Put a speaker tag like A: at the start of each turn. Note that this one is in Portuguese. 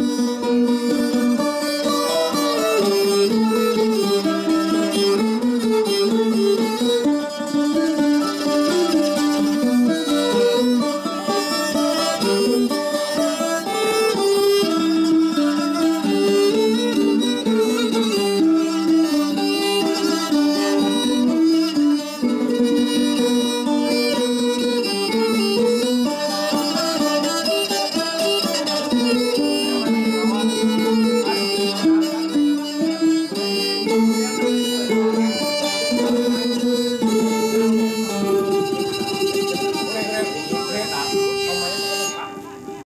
A: Música hum.